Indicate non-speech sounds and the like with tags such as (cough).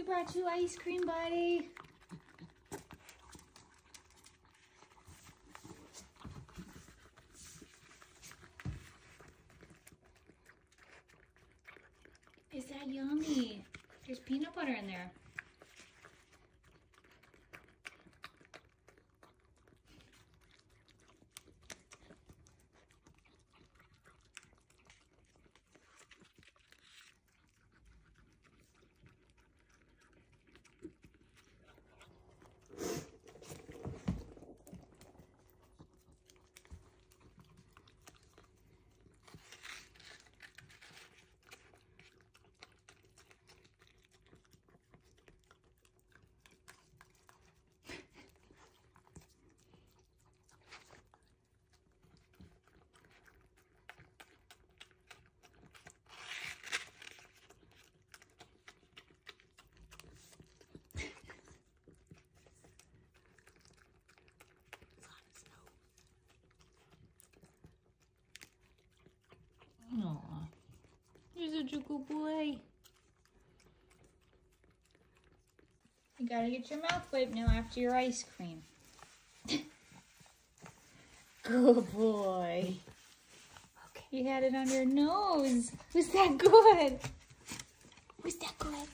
we brought you ice cream, buddy. Is that yummy? There's peanut butter in there. Such a good boy. You gotta get your mouth wiped now after your ice cream. (laughs) good boy. Okay. You had it on your nose. Was that good? Was that good?